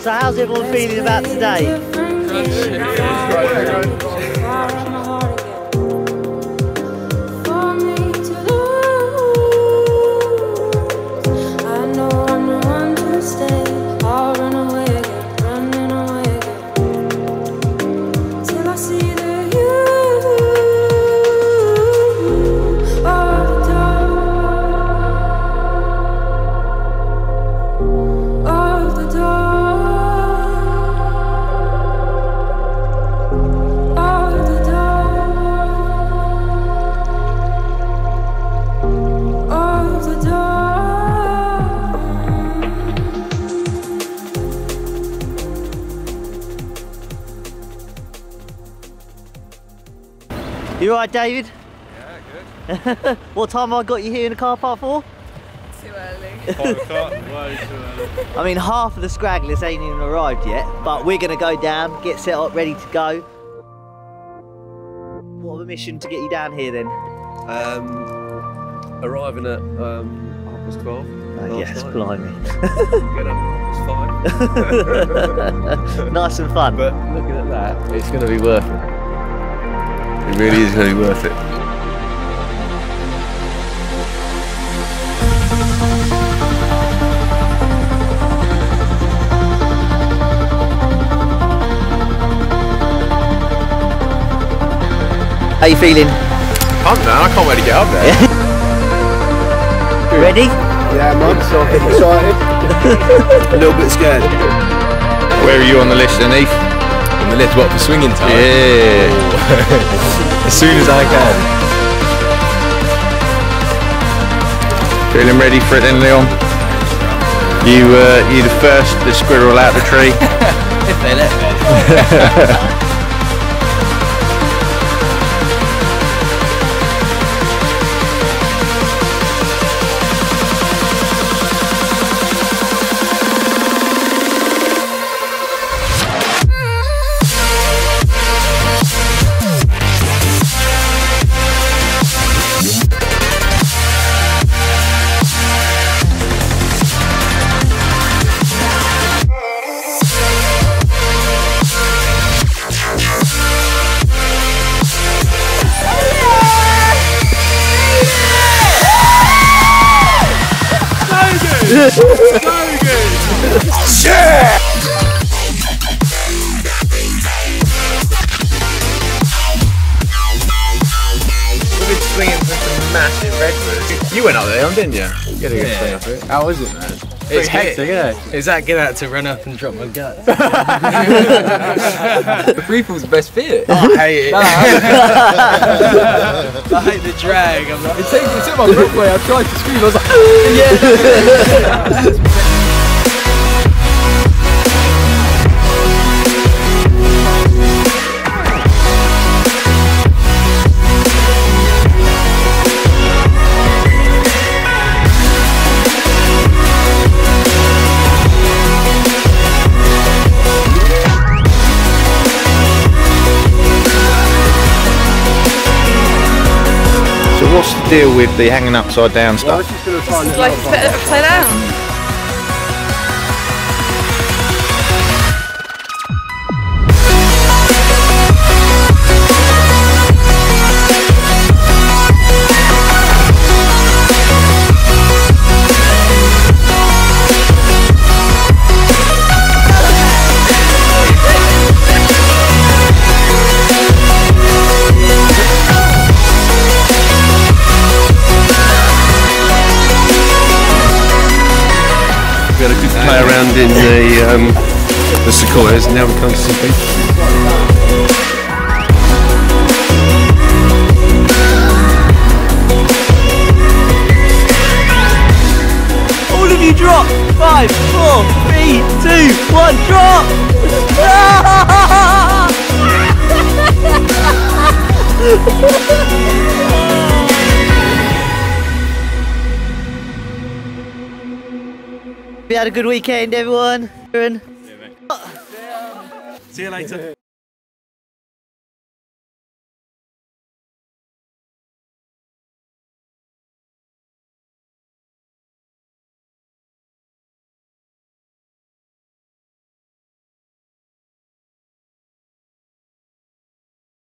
So how's everyone feeling about today? You alright, David? Yeah, good. what time have I got you here in the car park for? Too early. Five o'clock, way too early. I mean, half of the scragglers ain't even arrived yet, but we're going to go down, get set up, ready to go. What of a mission to get you down here then? Um, arriving at um, half past 12. Uh, yes, night. blimey. Get up, it's fine. nice and fun. but looking at that, it's going to be worth it. It really is going to be worth it. How you feeling? Pumped man, I can't wait to get up there. Ready? Yeah, man. Excited. Excited. a little bit scared. Where are you on the list, then, Eve? On the list, what, for swinging time? Yeah. as soon as I can. Feeling ready for it then, Leon? You, uh, you the first, the squirrel out the tree. If they let me. We've been swinging for some massive redwoods. You went up there, didn't you? You had a good swing up it. How was it, man? It's hectic, isn't it? It's that get out to run up and drop my gut. the free fall's the best bit. Oh, I hate it. I hate the drag. I'm like, it, takes, it took my breath away. I tried to scream. I was like, yeah. Deal with the hanging upside down stuff? Like it's better upside down. Play around in the um, the sequoias, now we. All of you drop! Five, four, three, two, one, drop! We had a good weekend, everyone. See you later.